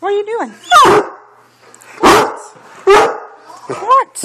What are you doing? What? What?